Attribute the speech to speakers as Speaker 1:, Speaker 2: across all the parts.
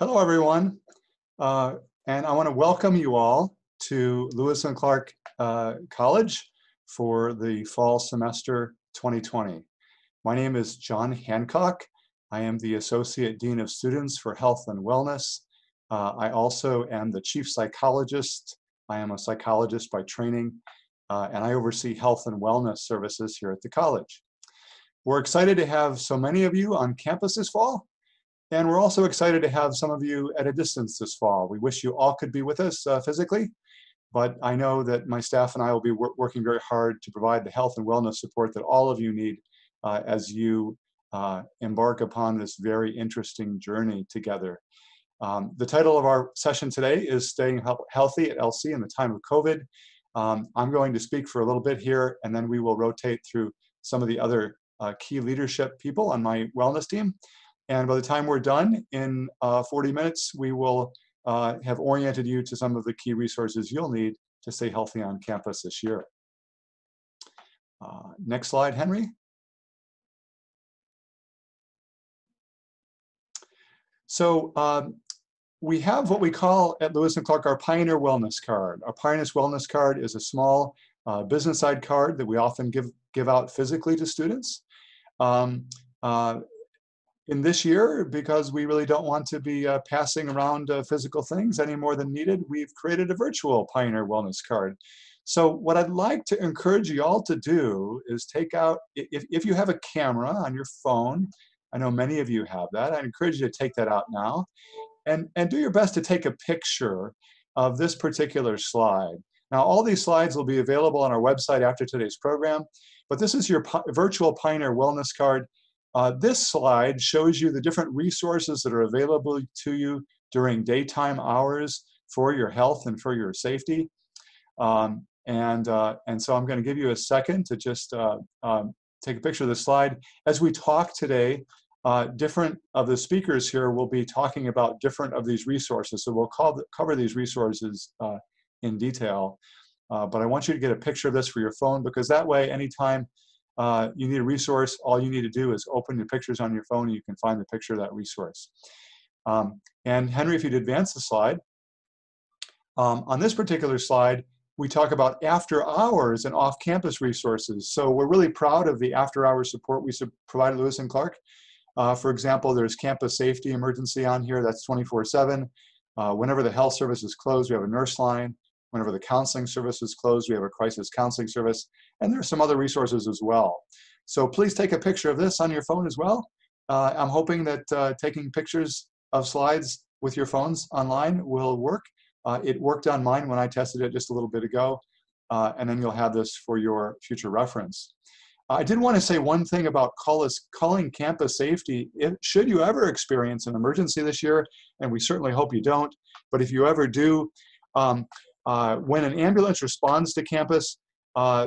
Speaker 1: Hello, everyone. Uh, and I want to welcome you all to Lewis and Clark uh, College for the fall semester 2020. My name is John Hancock. I am the Associate Dean of Students for Health and Wellness. Uh, I also am the Chief Psychologist. I am a psychologist by training, uh, and I oversee health and wellness services here at the college. We're excited to have so many of you on campus this fall, and we're also excited to have some of you at a distance this fall. We wish you all could be with us uh, physically, but I know that my staff and I will be wor working very hard to provide the health and wellness support that all of you need uh, as you uh, embark upon this very interesting journey together. Um, the title of our session today is Staying Healthy at LC in the Time of COVID. Um, I'm going to speak for a little bit here, and then we will rotate through some of the other uh, key leadership people on my wellness team. And by the time we're done in uh, 40 minutes, we will uh, have oriented you to some of the key resources you'll need to stay healthy on campus this year. Uh, next slide, Henry. So um, we have what we call at Lewis and Clark our Pioneer Wellness Card. Our Pioneer Wellness Card is a small uh, business side card that we often give, give out physically to students. Um, uh, in this year, because we really don't want to be uh, passing around uh, physical things any more than needed, we've created a virtual Pioneer Wellness Card. So what I'd like to encourage you all to do is take out, if, if you have a camera on your phone, I know many of you have that, I encourage you to take that out now, and, and do your best to take a picture of this particular slide. Now all these slides will be available on our website after today's program, but this is your virtual Pioneer Wellness Card. Uh, this slide shows you the different resources that are available to you during daytime hours for your health and for your safety. Um, and, uh, and so I'm going to give you a second to just uh, um, take a picture of the slide. As we talk today, uh, different of the speakers here will be talking about different of these resources. So we'll call, cover these resources uh, in detail. Uh, but I want you to get a picture of this for your phone because that way, anytime uh, you need a resource, all you need to do is open your pictures on your phone and you can find the picture of that resource. Um, and Henry, if you'd advance the slide, um, on this particular slide, we talk about after hours and off-campus resources. So we're really proud of the after hours support we provide Lewis and Clark. Uh, for example, there's campus safety emergency on here, that's 24-7. Uh, whenever the health service is closed, we have a nurse line. Whenever the counseling service is closed, we have a crisis counseling service. And there are some other resources as well. So please take a picture of this on your phone as well. Uh, I'm hoping that uh, taking pictures of slides with your phones online will work. Uh, it worked on mine when I tested it just a little bit ago. Uh, and then you'll have this for your future reference. I did want to say one thing about call us, calling campus safety. If, should you ever experience an emergency this year, and we certainly hope you don't, but if you ever do, um, uh, when an ambulance responds to campus, uh,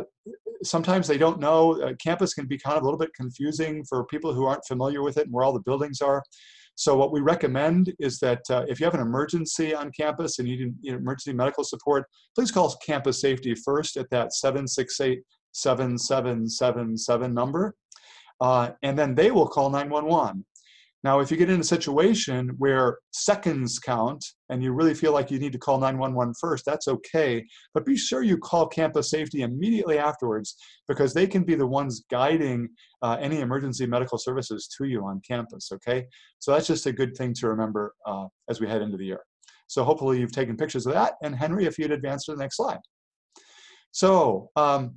Speaker 1: sometimes they don't know. Uh, campus can be kind of a little bit confusing for people who aren't familiar with it and where all the buildings are. So what we recommend is that uh, if you have an emergency on campus and you need emergency medical support, please call campus safety first at that 768 7777 number. Uh, and then they will call 911. Now, if you get in a situation where seconds count and you really feel like you need to call 911 first, that's okay. But be sure you call campus safety immediately afterwards because they can be the ones guiding uh, any emergency medical services to you on campus, okay? So that's just a good thing to remember uh, as we head into the year. So hopefully you've taken pictures of that. And Henry, if you'd advance to the next slide. So um,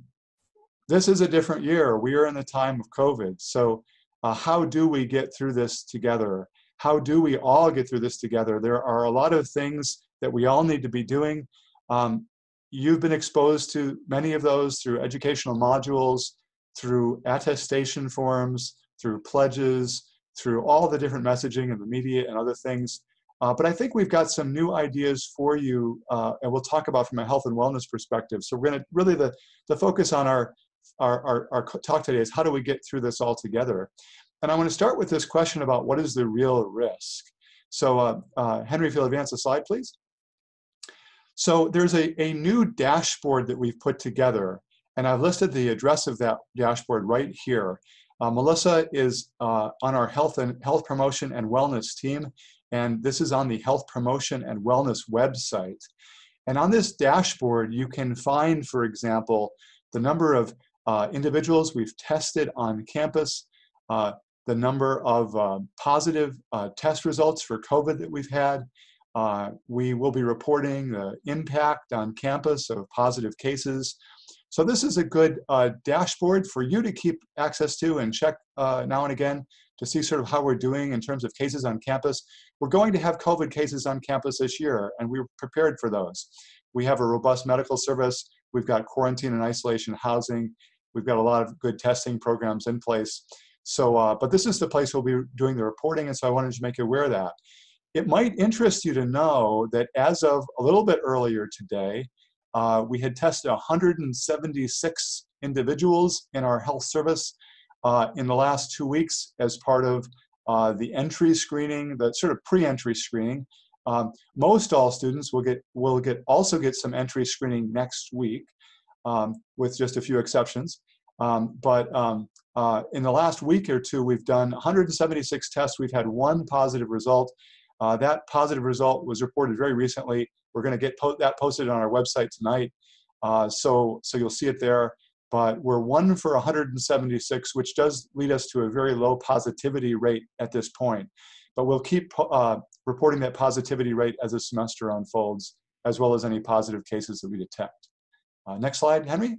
Speaker 1: this is a different year. We are in the time of COVID. So uh, how do we get through this together? How do we all get through this together? There are a lot of things that we all need to be doing. Um, you've been exposed to many of those through educational modules, through attestation forms, through pledges, through all the different messaging and the media and other things. Uh, but I think we've got some new ideas for you, uh, and we'll talk about from a health and wellness perspective. So we're going to really the, the focus on our our, our, our talk today is how do we get through this all together? And I want to start with this question about what is the real risk? So uh, uh, Henry, if you'll advance the slide, please. So there's a, a new dashboard that we've put together, and I've listed the address of that dashboard right here. Uh, Melissa is uh, on our health and health promotion and wellness team, And this is on the Health Promotion and Wellness website. And on this dashboard, you can find, for example, the number of uh, individuals we've tested on campus, uh, the number of uh, positive uh, test results for COVID that we've had. Uh, we will be reporting the impact on campus of positive cases. So this is a good uh, dashboard for you to keep access to and check now and again to see sort of how we're doing in terms of cases on campus. We're going to have COVID cases on campus this year, and we're prepared for those. We have a robust medical service. We've got quarantine and isolation housing. We've got a lot of good testing programs in place. So, uh, but this is the place we'll be doing the reporting, and so I wanted to make you aware of that. It might interest you to know that as of a little bit earlier today, uh, we had tested 176 individuals in our health service uh, in the last two weeks as part of uh, the entry screening, the sort of pre-entry screening. Um, most all students will get will get also get some entry screening next week, um, with just a few exceptions. Um, but um, uh, in the last week or two, we've done 176 tests. We've had one positive result. Uh, that positive result was reported very recently. We're going to get po that posted on our website tonight, uh, so so you'll see it there but we're one for 176, which does lead us to a very low positivity rate at this point. But we'll keep uh, reporting that positivity rate as the semester unfolds, as well as any positive cases that we detect. Uh, next slide, Henry.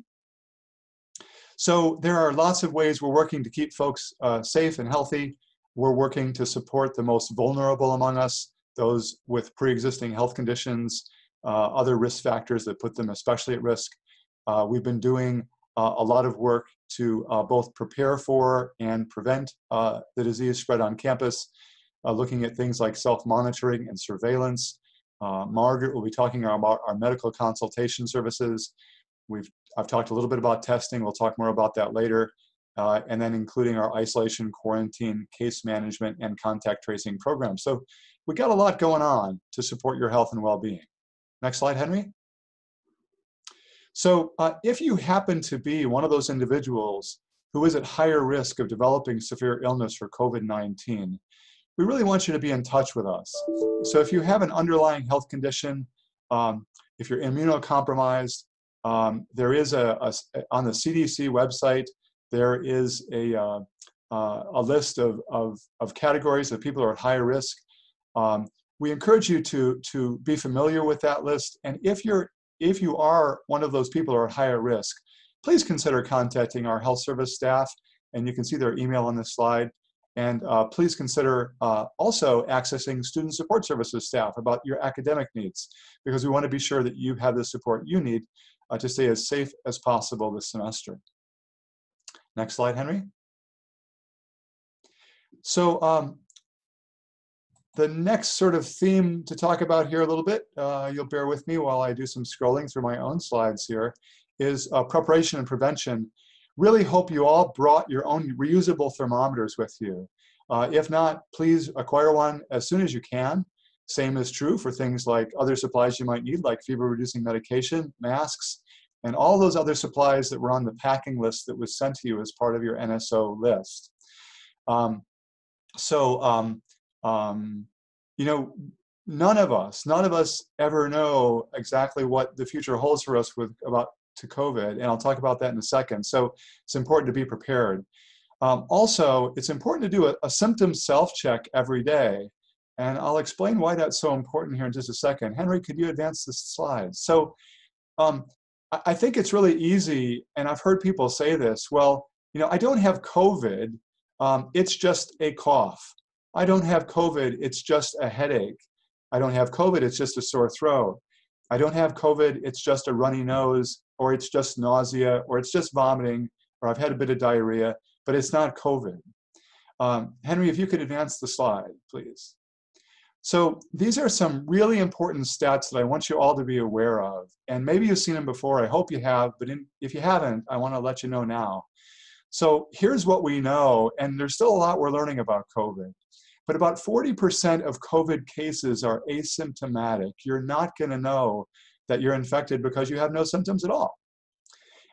Speaker 1: So there are lots of ways we're working to keep folks uh, safe and healthy. We're working to support the most vulnerable among us, those with pre-existing health conditions, uh, other risk factors that put them especially at risk. Uh, we've been doing uh, a lot of work to uh, both prepare for and prevent the disease spread on campus, looking at things like self-monitoring and surveillance. Uh, Margaret will be talking about our medical consultation services. We've, I've talked a little bit about testing. We'll talk more about that later. Uh, and then including our isolation, quarantine, case management, and contact tracing programs. So we got a lot going on to support your health and well-being. Next slide, Henry. So uh, if you happen to be one of those individuals who is at higher risk of developing severe illness for COVID-19, we really want you to be in touch with us. So if you have an underlying health condition, um, if you're immunocompromised, um, there is a, a, on the CDC website, there is a, uh, uh, a list of, of, of, categories of people who are at higher risk. Um, we encourage you to, to be familiar with that list. And if you're if you are one of those people who are at higher risk, please consider contacting our health service staff, and you can see their email on this slide. And uh, please consider uh, also accessing student support services staff about your academic needs, because we want to be sure that you have the support you need uh, to stay as safe as possible this semester. Next slide, Henry. So um, the next sort of theme to talk about here a little bit, uh, you'll bear with me while I do some scrolling through my own slides here, is uh, preparation and prevention. Really hope you all brought your own reusable thermometers with you. Uh, if not, please acquire one as soon as you can. Same is true for things like other supplies you might need, like fever-reducing medication, masks, and all those other supplies that were on the packing list that was sent to you as part of your NSO list. Um, so um, um, you know, none of us, none of us ever know exactly what the future holds for us with about to COVID, and I'll talk about that in a second. So it's important to be prepared. Um, also, it's important to do a, a symptom self-check every day, and I'll explain why that's so important here in just a second. Henry, could you advance the slide? So um, I, think it's really easy, and I've heard people say this, well, you know, I don't have COVID, um, it's just a cough. I don't have COVID, it's just a headache. I don't have COVID, it's just a sore throat. I don't have COVID, it's just a runny nose, or it's just nausea, or it's just vomiting, or I've had a bit of diarrhea, but it's not COVID. Um, Henry, if you could advance the slide, please. So these are some really important stats that I want you all to be aware of. And maybe you've seen them before, I hope you have, but in, if you haven't, I wanna let you know now. So here's what we know, and there's still a lot we're learning about COVID. But about 40% of COVID cases are asymptomatic. You're not going to know that you're infected because you have no symptoms at all.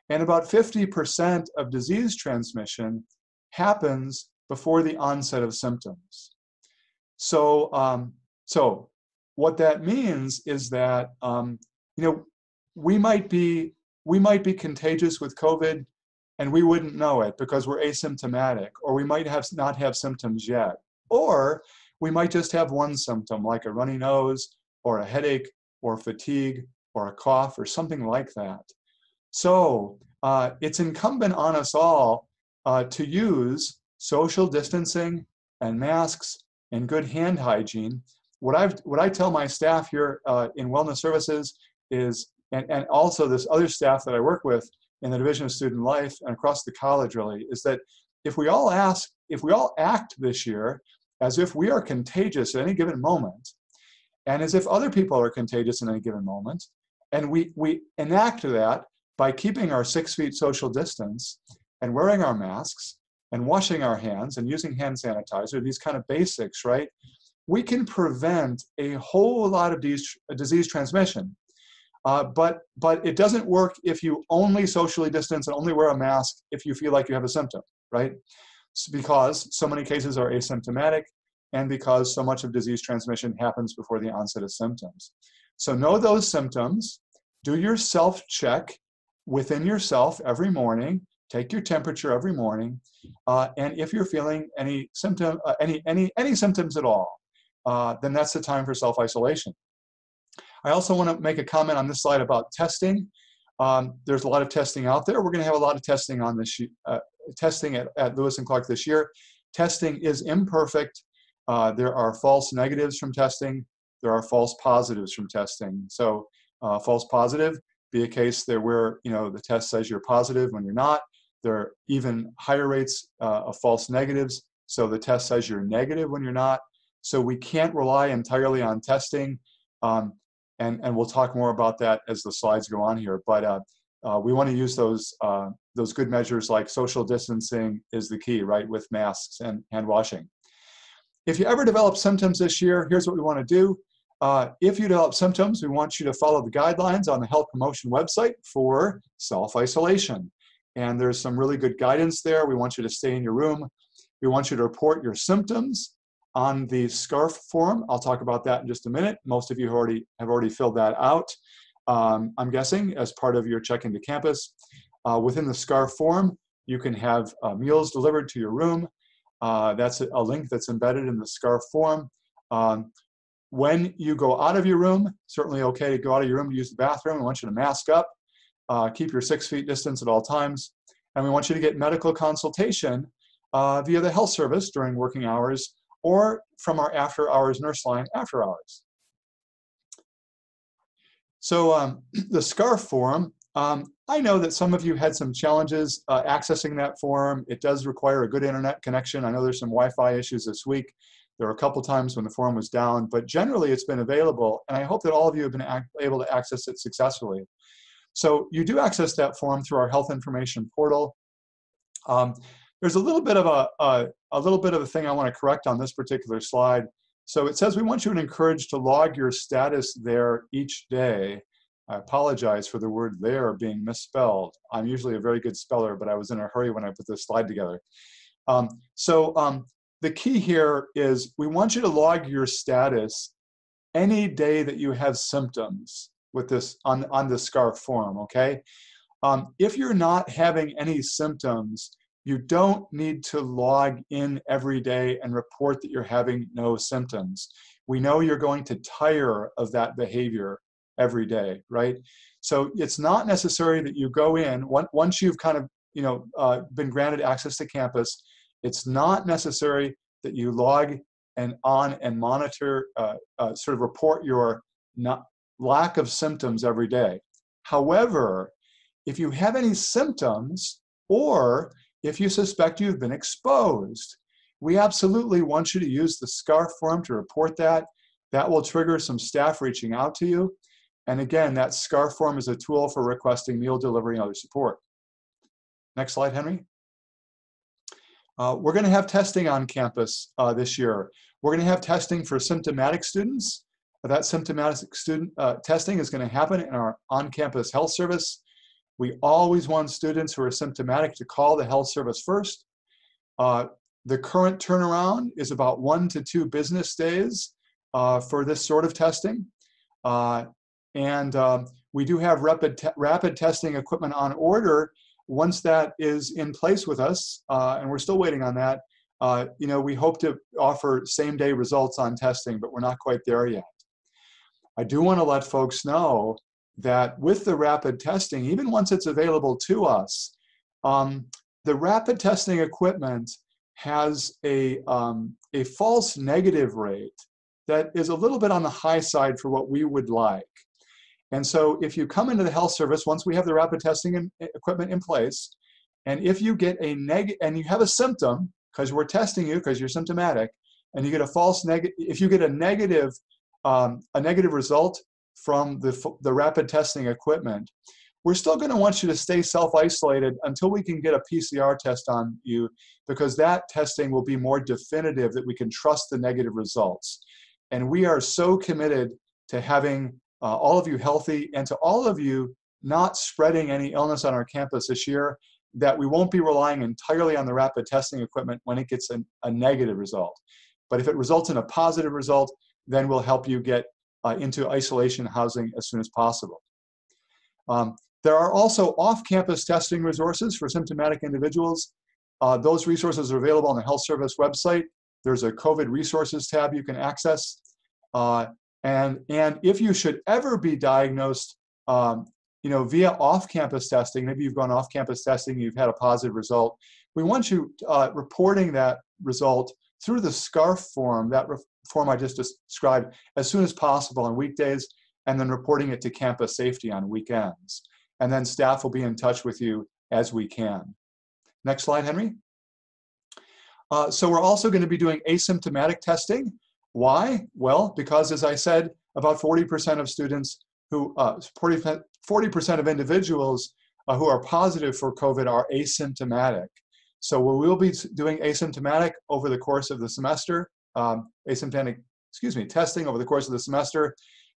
Speaker 1: And about 50% of disease transmission happens before the onset of symptoms. So um, So what that means is that um, you know we might be we might be contagious with COVID and we wouldn't know it because we're asymptomatic, or we might have not have symptoms yet, or we might just have one symptom like a runny nose or a headache or fatigue or a cough or something like that. So uh, it's incumbent on us all uh, to use social distancing and masks and good hand hygiene. What I've what I tell my staff here uh, in wellness services is, and, and also this other staff that I work with in the Division of Student Life and across the college really, is that if we all ask, if we all act this year as if we are contagious at any given moment, and as if other people are contagious in any given moment, and we, we enact that by keeping our six feet social distance and wearing our masks and washing our hands and using hand sanitizer, these kind of basics, right? We can prevent a whole lot of disease, disease transmission. Uh, but, but it doesn't work if you only socially distance and only wear a mask if you feel like you have a symptom, right? Because so many cases are asymptomatic and because so much of disease transmission happens before the onset of symptoms. So know those symptoms, do your self check within yourself every morning, take your temperature every morning, uh, and if you're feeling any symptom, uh, any, any, any symptoms at all, uh, then that's the time for self isolation. I also want to make a comment on this slide about testing. Um, there's a lot of testing out there. We're going to have a lot of testing on this uh, testing at, at Lewis and Clark this year. Testing is imperfect. Uh, there are false negatives from testing. There are false positives from testing. So uh, false positive be a case there where you know the test says you're positive when you're not. There are even higher rates uh, of false negatives. So the test says you're negative when you're not. So we can't rely entirely on testing. Um, and, and we'll talk more about that as the slides go on here. But uh, uh, we want to use those, uh, those good measures like social distancing is the key, right, with masks and hand washing. If you ever develop symptoms this year, here's what we want to do. Uh, if you develop symptoms, we want you to follow the guidelines on the health promotion website for self-isolation. And there's some really good guidance there. We want you to stay in your room. We want you to report your symptoms on the SCARF form. I'll talk about that in just a minute. Most of you have already, have already filled that out, um, I'm guessing, as part of your check into campus. Uh, within the SCARF form, you can have uh, meals delivered to your room. Uh, that's a, link that's embedded in the SCARF form. Um, when you go out of your room, certainly okay to go out of your room to use the bathroom. We want you to mask up, uh, keep your six feet distance at all times, and we want you to get medical consultation uh, via the health service during working hours or from our after hours nurse line after hours. So um, the SCARF form, um, I know that some of you had some challenges uh, accessing that form. It does require a good internet connection. I know there's some Wi-Fi issues this week. There were a couple times when the form was down, but generally it's been available, and I hope that all of you have been able to access it successfully. So you do access that form through our health information portal. Um, there's a little bit of a, a, a little bit of a thing I want to correct on this particular slide. So it says we want you to encourage to log your status there each day. I apologize for the word there being misspelled. I'm usually a very good speller, but I was in a hurry when I put this slide together. Um, so um, the key here is we want you to log your status any day that you have symptoms with this on, on the SCARF form, okay? Um, if you're not having any symptoms, you don't need to log in every day and report that you're having no symptoms. We know you're going to tire of that behavior every day, right? So it's not necessary that you go in once you've kind of you know uh, been granted access to campus. It's not necessary that you log and on and monitor, uh, uh, sort of report your not, lack of symptoms every day. However, if you have any symptoms or if you suspect you've been exposed. We absolutely want you to use the SCARF form to report that. That will trigger some staff reaching out to you. And again, that SCARF form is a tool for requesting meal delivery and other support. Next slide, Henry. Uh, we're going to have testing on campus uh, this year. We're going to have testing for symptomatic students. That symptomatic student uh, testing is going to happen in our on-campus health service. We always want students who are symptomatic to call the health service first. Uh, the current turnaround is about one to two business days uh, for this sort of testing. Uh, and um, we do have rapid, te rapid testing equipment on order. Once that is in place with us, uh, and we're still waiting on that, uh, you know, we hope to offer same day results on testing, but we're not quite there yet. I do want to let folks know that with the rapid testing, even once it's available to us, um, the rapid testing equipment has a, um, a false negative rate that is a little bit on the high side for what we would like. And so if you come into the health service, once we have the rapid testing in, equipment in place, and if you get a negative, and you have a symptom, because we're testing you because you're symptomatic, and you get a false negative, if you get a negative, um, a negative result from the, the rapid testing equipment, we're still going to want you to stay self-isolated until we can get a PCR test on you because that testing will be more definitive that we can trust the negative results. And we are so committed to having uh, all of you healthy and to all of you not spreading any illness on our campus this year that we won't be relying entirely on the rapid testing equipment when it gets an, a negative result. But if it results in a positive result, then we'll help you get uh, into isolation housing as soon as possible. Um, there are also off-campus testing resources for symptomatic individuals. Uh, those resources are available on the Health Service website. There's a COVID resources tab you can access. Uh, and, and if you should ever be diagnosed um, you know, via off-campus testing, maybe you've gone off-campus testing, you've had a positive result, we want you uh, reporting that result through the SCARF form, that form I just described, as soon as possible on weekdays, and then reporting it to campus safety on weekends and then staff will be in touch with you as we can. Next slide, Henry. Uh, so we're also going to be doing asymptomatic testing. Why? Well, because as I said, about 40% of students who, 40% uh, of individuals uh, who are positive for COVID are asymptomatic. So we will be doing asymptomatic over the course of the semester, um, asymptomatic, excuse me, testing over the course of the semester.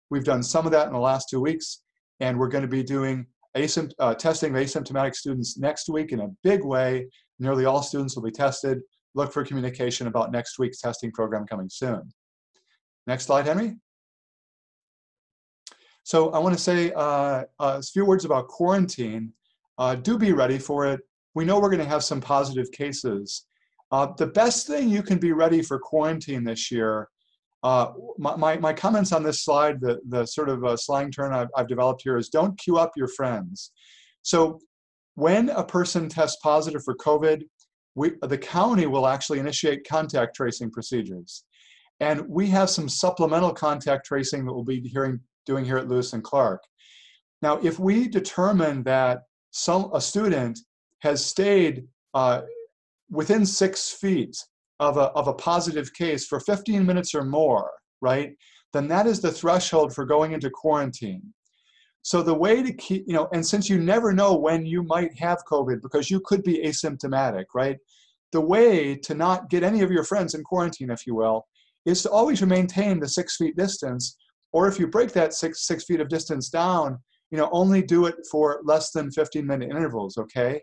Speaker 1: We've done some of that in the last two weeks, and we're going to be doing asympt uh, testing of asymptomatic students next week in a big way. Nearly all students will be tested. Look for communication about next week's testing program coming soon. Next slide, Henry. So I want to say uh, a few words about quarantine. Uh, do be ready for it. We know we're going to have some positive cases. Uh, the best thing you can be ready for quarantine this year uh, my, my comments on this slide, the, the sort of uh, slang term I've, I've developed here is don't queue up your friends. So when a person tests positive for COVID, we, the county will actually initiate contact tracing procedures. And we have some supplemental contact tracing that we'll be hearing, doing here at Lewis and Clark. Now, if we determine that some, a student has stayed uh, within six feet of a, of a positive case for 15 minutes or more, right, then that is the threshold for going into quarantine. So the way to keep, you know, and since you never know when you might have COVID because you could be asymptomatic, right? The way to not get any of your friends in quarantine, if you will, is to always maintain the six feet distance. Or if you break that six, six feet of distance down, you know, only do it for less than 15 minute intervals, okay?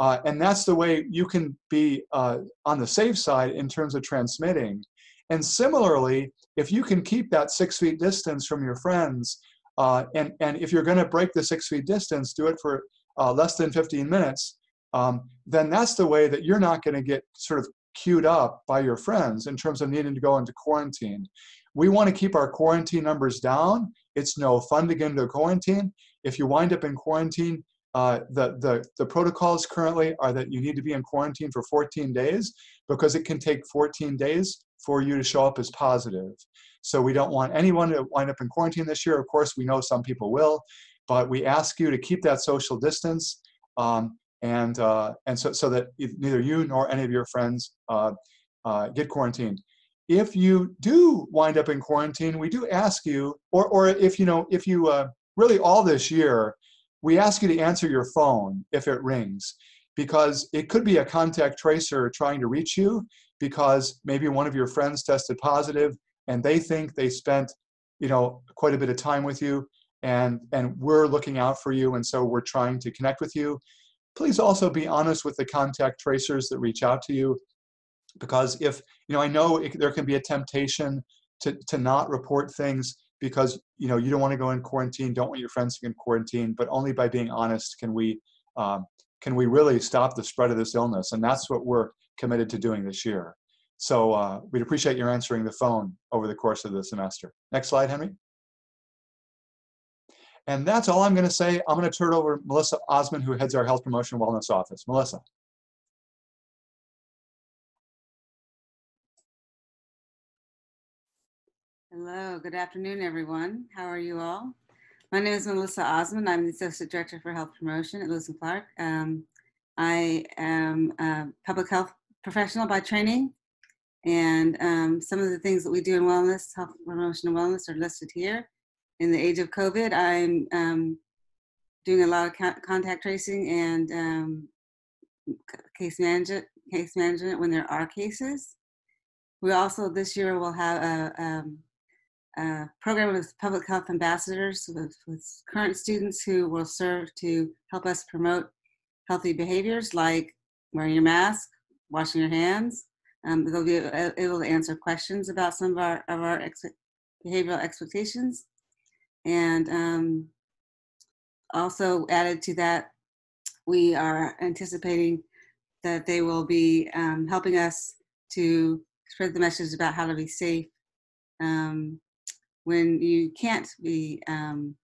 Speaker 1: Uh, and that's the way you can be uh, on the safe side in terms of transmitting. And similarly, if you can keep that six feet distance from your friends, uh, and, and if you're going to break the six feet distance, do it for uh, less than 15 minutes, um, then that's the way that you're not going to get sort of queued up by your friends in terms of needing to go into quarantine. We want to keep our quarantine numbers down. It's no fun to get into quarantine. If you wind up in quarantine, uh, the, the, the protocols currently are that you need to be in quarantine for 14 days because it can take 14 days for you to show up as positive. So we don't want anyone to wind up in quarantine this year. Of course, we know some people will, but we ask you to keep that social distance um, and, uh, and so, so that neither you nor any of your friends uh, uh, get quarantined. If you do wind up in quarantine, we do ask you, or, or if you know, if you uh, really all this year, we ask you to answer your phone if it rings because it could be a contact tracer trying to reach you because maybe one of your friends tested positive and they think they spent you know quite a bit of time with you and and we're looking out for you and so we're trying to connect with you. Please also be honest with the contact tracers that reach out to you because if you know i know it, there can be a temptation to, to not report things because you know you don't want to go in quarantine, don't want your friends to get in quarantine, but only by being honest can we um, can we really stop the spread of this illness, and that's what we're committed to doing this year. So uh, we'd appreciate your answering the phone over the course of the semester. Next slide, Henry. And that's all I'm going to say. I'm going to turn it over to Melissa Osmond, who heads our Health Promotion Wellness Office. Melissa.
Speaker 2: Hello, good afternoon, everyone. How are you all? My name is Melissa Osmond. I'm the Associate Director for Health Promotion at Lewis and Clark. Um, I am a public health professional by training and um, some of the things that we do in wellness, health promotion and wellness are listed here. In the age of COVID, I'm um, doing a lot of contact tracing and um, case management, case management when there are cases. We also this year will have a, program with public health ambassadors with, with current students who will serve to help us promote healthy behaviors like wearing your mask, washing your hands, um, they'll be able to answer questions about some of our of our ex- behavioral expectations, and um, also added to that, we are anticipating that they will be um, helping us to spread the message about how to be safe um, when you can't be um,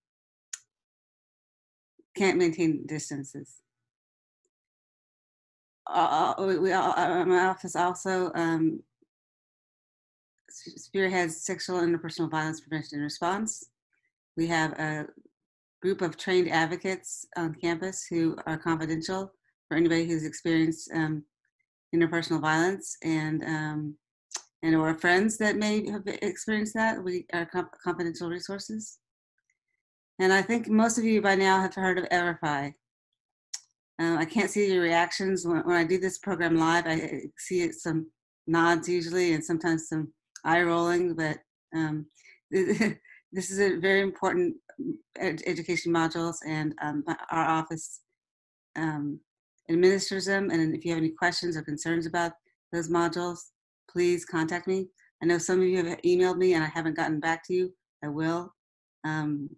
Speaker 2: can't maintain distances uh, we, uh, my office also um, spearheads sexual and interpersonal violence prevention and response. We have a group of trained advocates on campus who are confidential for anybody who's experienced um, interpersonal violence and um, and or friends that may have experienced that. We are confidential resources. And I think most of you by now have heard of Everfi. Uh, I can't see your reactions when, when I do this program live. I see some nods usually and sometimes some eye rolling, but um, this is a very important ed- education modules and um, our office um, administers them. And if you have any questions or concerns about those modules, please contact me. I know some of you have emailed me and I haven't gotten back to you. I will. Um,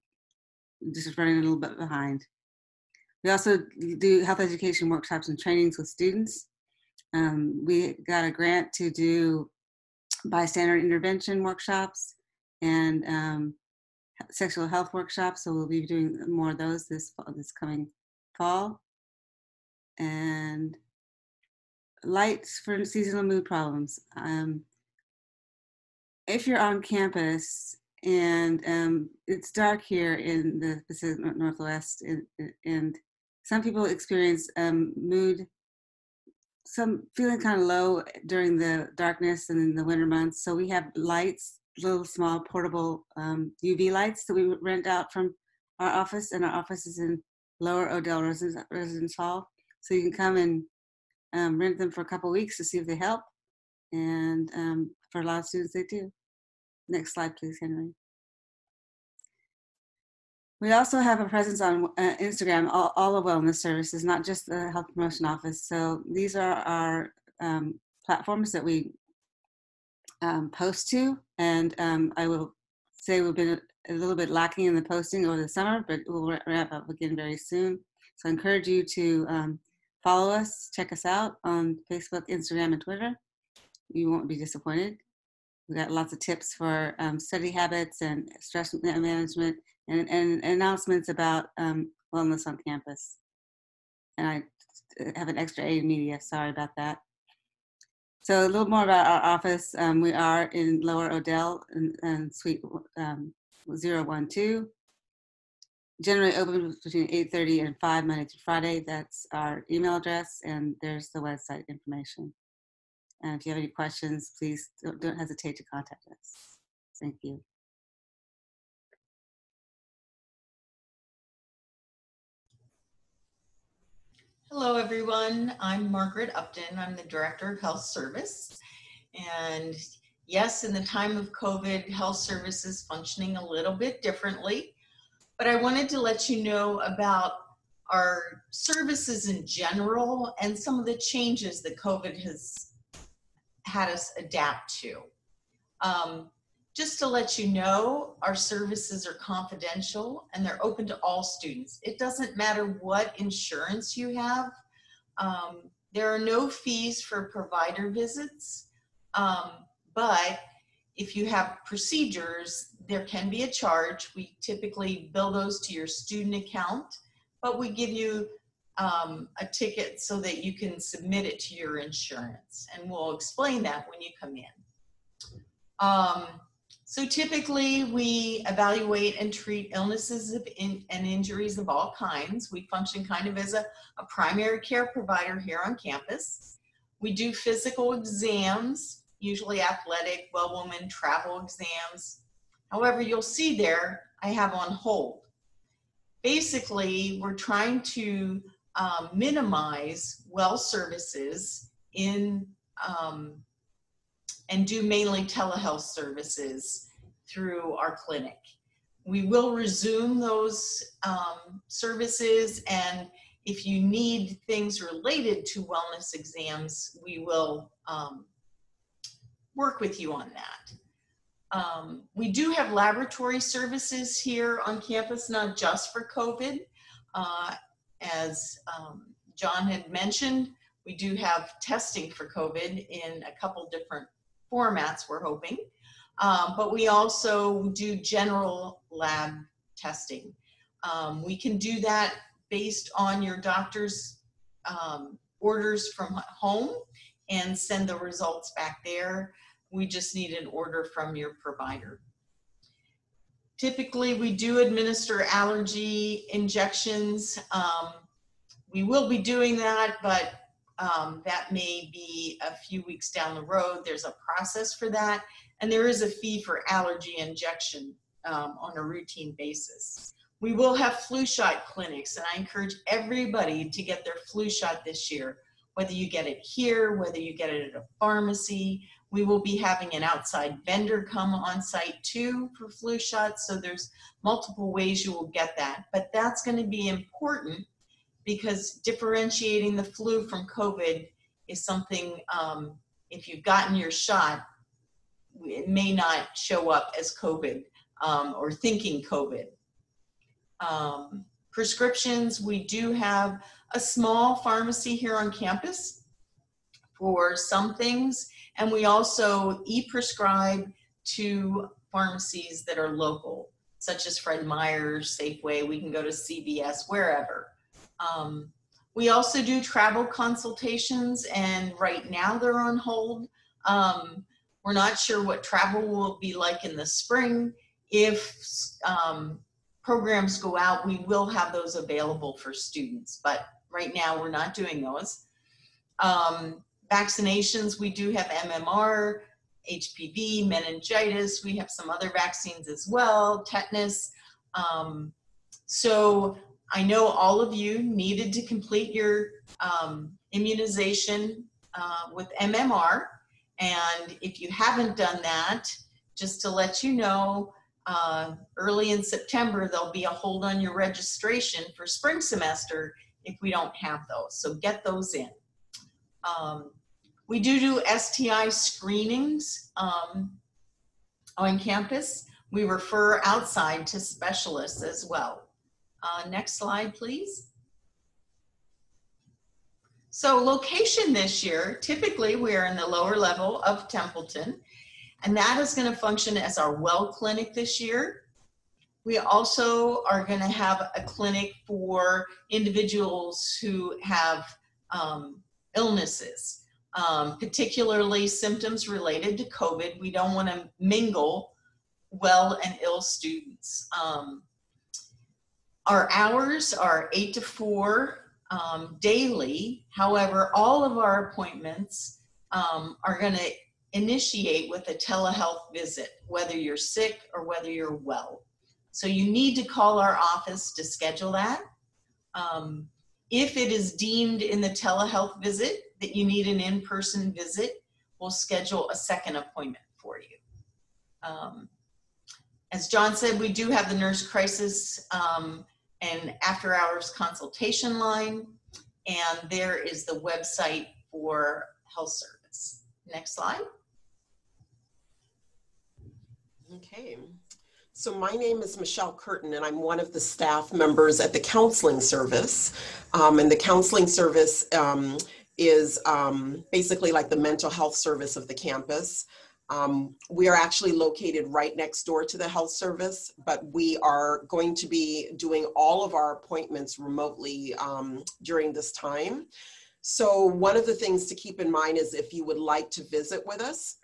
Speaker 2: just running a little bit behind. We also do health education workshops and trainings with students. Um, we got a grant to do bystander intervention workshops and um, sexual health workshops. So we'll be doing more of those this this coming fall. And lights for seasonal mood problems. Um, if you're on campus and um, it's dark here in the Pacific Northwest, and, and some people experience um, mood, some feeling kind of low during the darkness and in the winter months. So we have lights, little small portable um, UV lights that we rent out from our office, and our office is in Lower Odell Residence, Residence Hall. So you can come and um, rent them for a couple weeks to see if they help. And um, for a lot of students, they do. Next slide, please, Henry. We also have a presence on uh, Instagram, all, all of wellness services, not just the health promotion office. So these are our um, platforms that we um, post to. And um, I will say we've been a little bit lacking in the posting over the summer, but we'll wrap up again very soon. So I encourage you to um, follow us, check us out on Facebook, Instagram, and Twitter. You won't be disappointed. We got lots of tips for um, study habits and stress management and, and announcements about um, wellness on campus. And I have an extra A in media, sorry about that. So a little more about our office. Um, we are in Lower Odell and, and Suite um, 012. Generally open between 8.30 and 5 Monday through Friday. That's our email address and there's the website information. And if you have any questions, please don't, don't hesitate to contact us. Thank you.
Speaker 3: Hello, everyone. I'm Margaret Upton. I'm the Director of Health Service. And yes, in the time of COVID, health service is functioning a little bit differently. But I wanted to let you know about our services in general and some of the changes that COVID has had us adapt to. Um, just to let you know, our services are confidential and they're open to all students. It doesn't matter what insurance you have. Um, there are no fees for provider visits, um, but if you have procedures, there can be a charge. We typically bill those to your student account, but we give you um, a ticket so that you can submit it to your insurance. And we'll explain that when you come in. Um, so typically we evaluate and treat illnesses in, and injuries of all kinds. We function kind of as a, a primary care provider here on campus. We do physical exams, usually athletic, well woman, travel exams. However, you'll see there, I have on hold. Basically, we're trying to um, minimize well services in um, and do mainly telehealth services through our clinic. We will resume those um, services and if you need things related to wellness exams, we will um, work with you on that. Um, we do have laboratory services here on campus, not just for COVID. Uh, as um, John had mentioned, we do have testing for COVID in a couple different formats, we're hoping. Um, but we also do general lab testing. Um, we can do that based on your doctor's um, orders from home and send the results back there. We just need an order from your provider. Typically, we do administer allergy injections. Um, we will be doing that, but um, that may be a few weeks down the road. There's a process for that, and there is a fee for allergy injection um, on a routine basis. We will have flu shot clinics, and I encourage everybody to get their flu shot this year, whether you get it here, whether you get it at a pharmacy. We will be having an outside vendor come on site too for flu shots, so there's multiple ways you will get that. But that's going to be important because differentiating the flu from COVID is something, um, if you've gotten your shot, it may not show up as COVID um, or thinking COVID. Um, prescriptions, we do have a small pharmacy here on campus for some things, and we also e-prescribe to pharmacies that are local, such as Fred Meyer's, Safeway, we can go to CVS, wherever. Um, we also do travel consultations, and right now they're on hold. Um, we're not sure what travel will be like in the spring. If um, programs go out, we will have those available for students, but right now we're not doing those. Um, vaccinations, we do have MMR, HPV, meningitis, we have some other vaccines as well, tetanus. Um, so I know all of you needed to complete your um, immunization uh, with MMR. And if you haven't done that, just to let you know, uh, early in September, there'll be a hold on your registration for spring semester if we don't have those. So get those in. Um, we do do STI screenings um, on campus. We refer outside to specialists as well. Uh, next slide, please. So location this year, typically we're in the lower level of Templeton, and that is gonna function as our well clinic this year. We also are gonna have a clinic for individuals who have um, illnesses, um, particularly symptoms related to COVID. We don't wanna mingle well and ill students. Um, our hours are eight to four um, daily. However, all of our appointments um, are going to initiate with a telehealth visit, whether you're sick or whether you're well. So you need to call our office to schedule that. Um, if it is deemed in the telehealth visit that you need an in-person visit, we'll schedule a second appointment for you. Um, as John said, we do have the nurse crisis um, and after hours consultation line. And there is the website for health service. Next slide.
Speaker 4: Okay. So my name is Michelle Curtin, and I'm one of the staff members at the counseling service. Um, and the counseling service um, is um, basically like the mental health service of the campus. Um, we are actually located right next door to the health service, but we are going to be doing all of our appointments remotely um, during this time. So one of the things to keep in mind is if you would like to visit with us,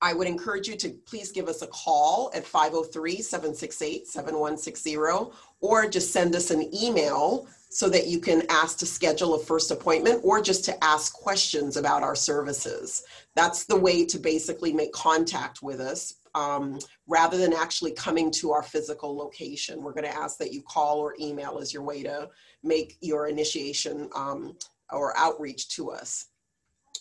Speaker 4: I would encourage you to please give us a call at 503-768-7160 or just send us an email so that you can ask to schedule a first appointment or just to ask questions about our services. That's the way to basically make contact with us um, rather than actually coming to our physical location. We're going to ask that you call or email as your way to make your initiation um, or outreach to us.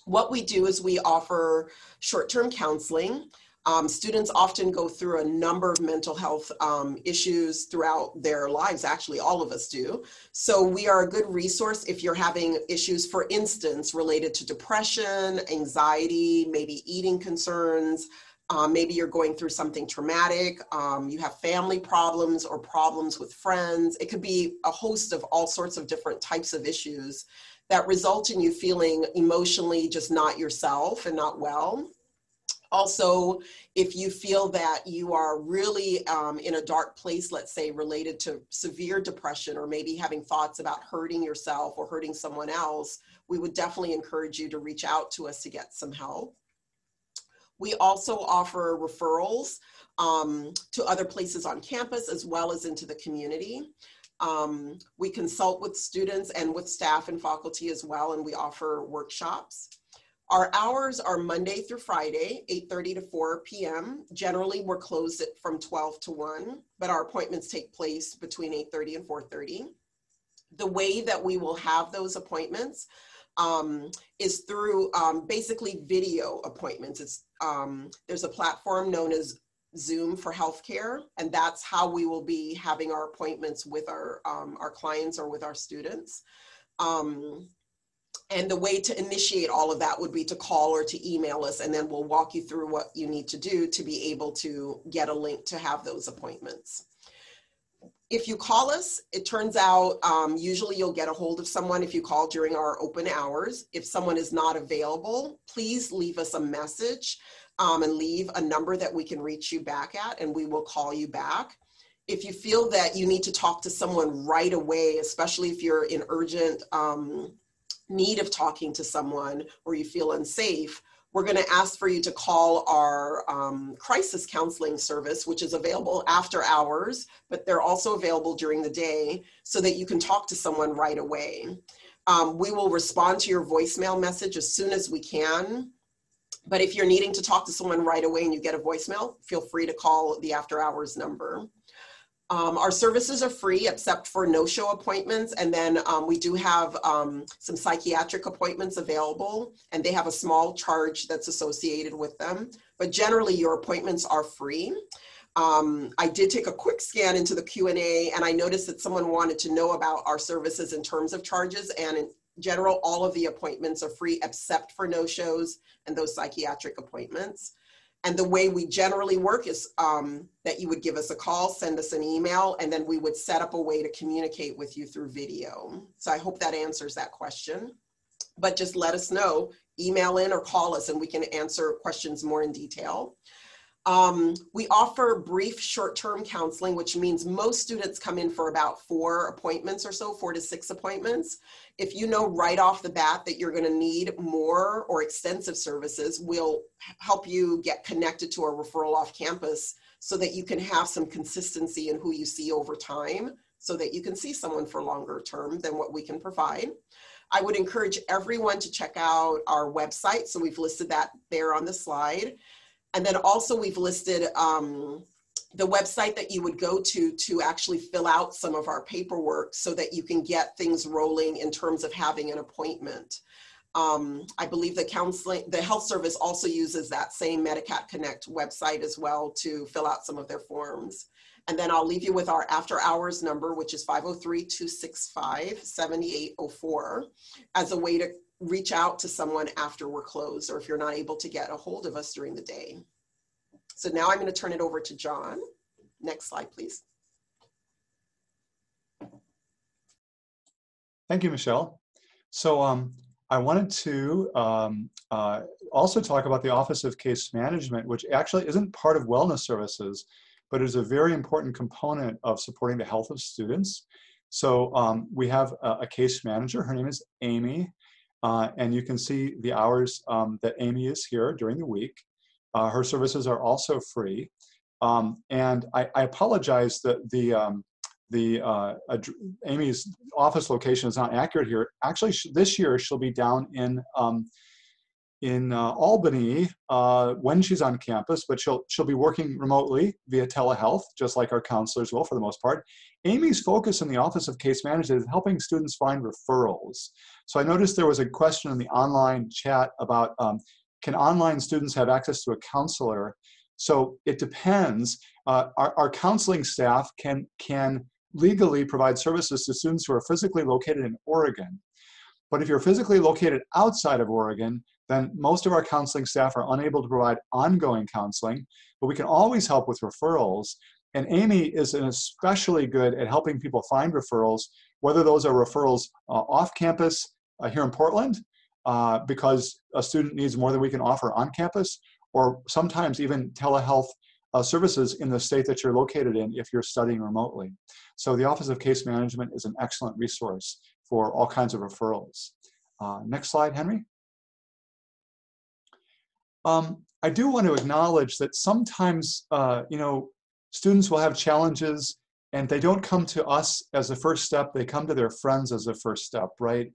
Speaker 4: What we do is we offer short-term counseling. Um, students often go through a number of mental health um, issues throughout their lives. Actually, all of us do. So we are a good resource if you're having issues, for instance, related to depression, anxiety, maybe eating concerns, um, maybe you're going through something traumatic, um, you have family problems or problems with friends. It could be a host of all sorts of different types of issues that result in you feeling emotionally just not yourself and not well. Also, if you feel that you are really um, in a dark place, let's say related to severe depression or maybe having thoughts about hurting yourself or hurting someone else, we would definitely encourage you to reach out to us to get some help. We also offer referrals um, to other places on campus as well as into the community. Um, we consult with students and with staff and faculty as well, and we offer workshops. Our hours are Monday through Friday, 8.30 to 4 p.m. Generally, we're closed at from 12 to 1, but our appointments take place between 8.30 and 4.30. The way that we will have those appointments um, is through um, basically video appointments. It's, um, there's a platform known as Zoom for healthcare, and that's how we will be having our appointments with our um, our clients or with our students. Um, and the way to initiate all of that would be to call or to email us, and then we'll walk you through what you need to do to be able to get a link to have those appointments. If you call us, it turns out um, usually you'll get a hold of someone if you call during our open hours. If someone is not available, please leave us a message um, and leave a number that we can reach you back at, and we will call you back. If you feel that you need to talk to someone right away, especially if you're in urgent um, need of talking to someone or you feel unsafe, we're going to ask for you to call our um, crisis counseling service, which is available after hours, but they're also available during the day so that you can talk to someone right away. Um, we will respond to your voicemail message as soon as we can. But if you're needing to talk to someone right away and you get a voicemail, feel free to call the after hours number. Um, our services are free except for no-show appointments. And then um, we do have um, some psychiatric appointments available and they have a small charge that's associated with them. But generally your appointments are free. Um, I did take a quick scan into the Q&A and I noticed that someone wanted to know about our services in terms of charges and in general, all of the appointments are free except for no-shows and those psychiatric appointments. And the way we generally work is um, that you would give us a call, send us an email, and then we would set up a way to communicate with you through video. So I hope that answers that question. But just let us know, email in or call us, and we can answer questions more in detail. Um, we offer brief short-term counseling, which means most students come in for about four appointments or so, four to six appointments. If you know right off the bat that you're gonna need more or extensive services, we'll help you get connected to a referral off campus so that you can have some consistency in who you see over time so that you can see someone for longer term than what we can provide. I would encourage everyone to check out our website. So we've listed that there on the slide. And then also we've listed um, the website that you would go to to actually fill out some of our paperwork so that you can get things rolling in terms of having an appointment. Um, I believe the counseling, the health service also uses that same Medicat Connect website as well to fill out some of their forms. And then I'll leave you with our after hours number, which is 503-265-7804 as a way to reach out to someone after we're closed or if you're not able to get a hold of us during the day. So now I'm going to turn it over to John. Next slide, please.
Speaker 1: Thank you, Michelle. So um, I wanted to um, uh, also talk about the Office of Case Management, which actually isn't part of wellness services, but is a very important component of supporting the health of students. So um, we have a, a, case manager. Her name is Amy. Uh, and you can see the hours um, that Amy is here during the week. Uh, her services are also free. Um, and I, I, apologize that the, um, the uh, Amy's office location is not accurate here. Actually, this year she'll be down in um, in uh, Albany uh, when she's on campus, but she'll she'll be working remotely via telehealth, just like our counselors will for the most part. Amy's focus in the Office of Case Management is helping students find referrals. So I noticed there was a question in the online chat about um, can online students have access to a counselor? So it depends. Uh, our, our counseling staff can can legally provide services to students who are physically located in Oregon. But if you're physically located outside of Oregon, then most of our counseling staff are unable to provide ongoing counseling, but we can always help with referrals. And Amy is especially good at helping people find referrals, whether those are referrals uh, off campus uh, here in Portland, uh, because a student needs more than we can offer on campus, or sometimes even telehealth uh, services in the state that you're located in if you're studying remotely. So the Office of Case Management is an excellent resource for all kinds of referrals. Uh, next slide, Henry. Um, I do want to acknowledge that sometimes, uh, you know, students will have challenges and they don't come to us as a first step, they come to their friends as a first step, right?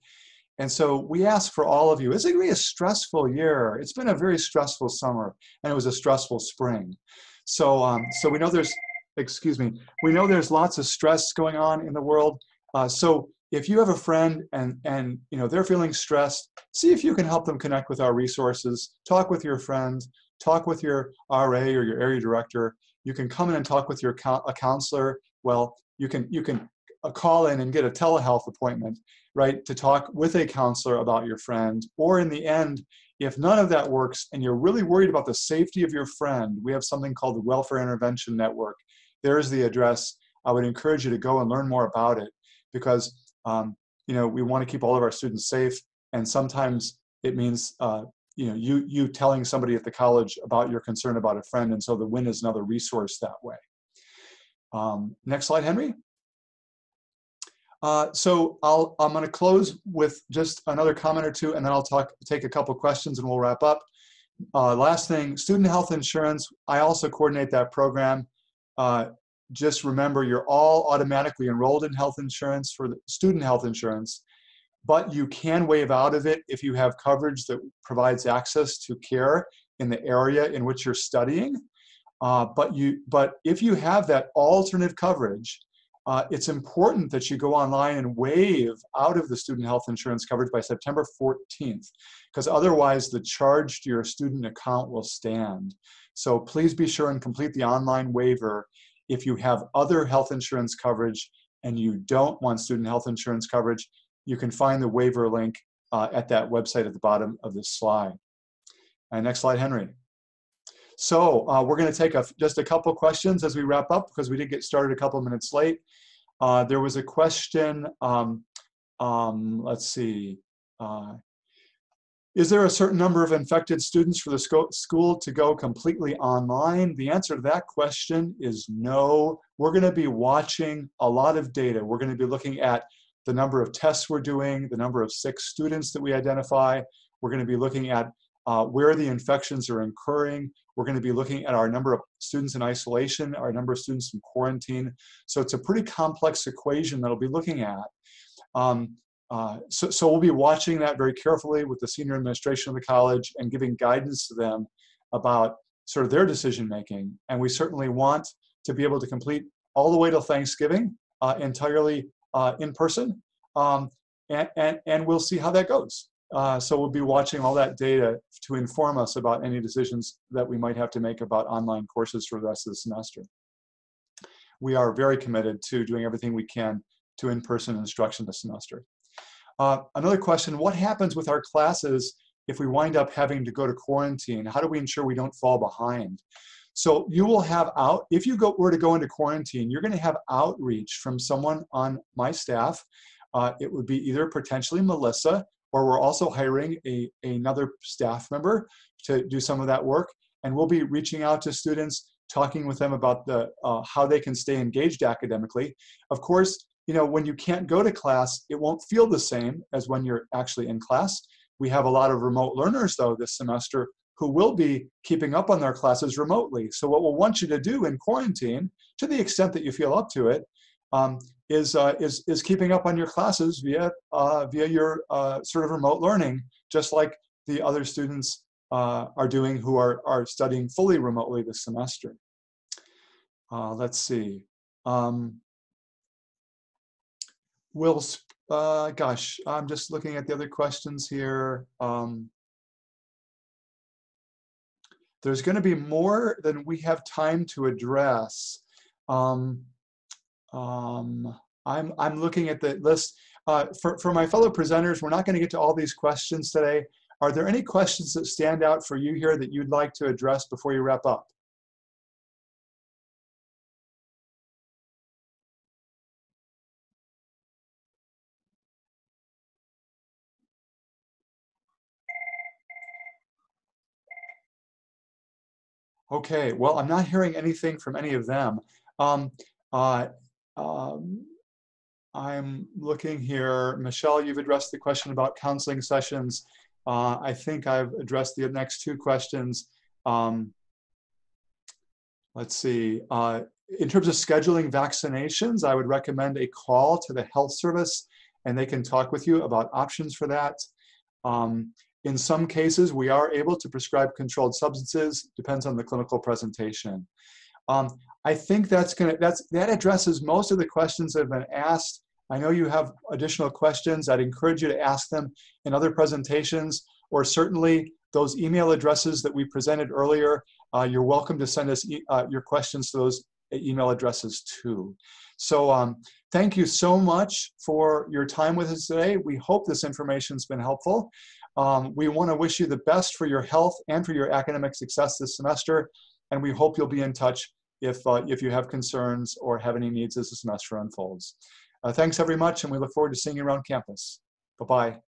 Speaker 1: And so we ask for all of you, is it going to be a stressful year? It's been a very stressful summer and it was a stressful spring. So, um, so we know there's, excuse me, we know there's lots of stress going on in the world. Uh, so if you have a friend and and you know they're feeling stressed see if you can help them connect with our resources. Talk with your friends. Talk with your ra or your area director. You can come in and talk with your a counselor. Well you can you can uh, call in and get a telehealth appointment right to talk with a counselor about your friend. Or in the end if none of that works and you're really worried about the safety of your friend we have something called the welfare intervention network. There's the address. I would encourage you to go and learn more about it because um, you know, we want to keep all of our students safe, and sometimes it means uh, you know you you telling somebody at the college about your concern about a friend, and so the WIN is another resource that way. Um, next slide, Henry. Uh, so I'll, I'm going to close with just another comment or two, and then I'll talk, take a couple questions, and we'll wrap up. Uh, last thing, student health insurance. I also coordinate that program. Uh, just remember you're all automatically enrolled in health insurance for the student health insurance, but you can waive out of it if you have coverage that provides access to care in the area in which you're studying. Uh, but you, but if you have that alternative coverage, uh, it's important that you go online and waive out of the student health insurance coverage by September 14th, because otherwise the charge to your student account will stand. So please be sure and complete the online waiver if you have other health insurance coverage and you don't want student health insurance coverage, you can find the waiver link uh, at that website at the bottom of this slide. And next slide, Henry. So uh, we're going to take a, just a couple questions as we wrap up because we did get started a couple minutes late. Uh, there was a question, um, um, let's see, uh, is there a certain number of infected students for the school to go completely online? The answer to that question is no. We're going to be watching a lot of data. We're going to be looking at the number of tests we're doing, the number of sick students that we identify. We're going to be looking at uh, where the infections are occurring. We're going to be looking at our number of students in isolation, our number of students in quarantine. So it's a pretty complex equation that I'll be looking at. Um, uh, so, so we'll be watching that very carefully with the senior administration of the college and giving guidance to them about sort of their decision making. And we certainly want to be able to complete all the way till Thanksgiving uh, entirely uh, in person. Um, and, and, and we'll see how that goes. Uh, so we'll be watching all that data to inform us about any decisions that we might have to make about online courses for the rest of the semester. We are very committed to doing everything we can to in-person instruction this semester. Uh, another question, what happens with our classes if we wind up having to go to quarantine? How do we ensure we don't fall behind? So you will have out, if you go, were to go into quarantine, you're going to have outreach from someone on my staff. Uh, it would be either potentially Melissa, or we're also hiring a, another staff member to do some of that work. And we'll be reaching out to students, talking with them about the uh, how they can stay engaged academically. Of course, you know, when you can't go to class, it won't feel the same as when you're actually in class. We have a lot of remote learners though this semester who will be keeping up on their classes remotely. So what we'll want you to do in quarantine, to the extent that you feel up to it, um, is, uh, is, is keeping up on your classes via, uh, via your uh, sort of remote learning, just like the other students uh, are doing who are, are studying fully remotely this semester. Uh, let's see. Um, will, uh, gosh, I'm just looking at the other questions here. Um, there's going to be more than we have time to address. Um, um, I'm, I'm looking at the list. Uh, for, for my fellow presenters, we're not going to get to all these questions today. Are there any questions that stand out for you here that you'd like to address before you wrap up? Okay, well, I'm not hearing anything from any of them. Um, uh, um, I'm looking here. Michelle, you've addressed the question about counseling sessions. Uh, I think I've addressed the next two questions. Um, let's see. Uh, in terms of scheduling vaccinations, I would recommend a call to the health service and they can talk with you about options for that. Um, in some cases, we are able to prescribe controlled substances, depends on the clinical presentation. Um, I think that's gonna, that's, that addresses most of the questions that have been asked. I know you have additional questions. I'd encourage you to ask them in other presentations, or certainly those email addresses that we presented earlier. Uh, you're welcome to send us e uh, your questions to those email addresses too. So um, thank you so much for your time with us today. We hope this information has been helpful. Um, we want to wish you the best for your health and for your academic success this semester, and we hope you'll be in touch if, uh, if you have concerns or have any needs as the semester unfolds. Uh, thanks very much, and we look forward to seeing you around campus. Bye-bye.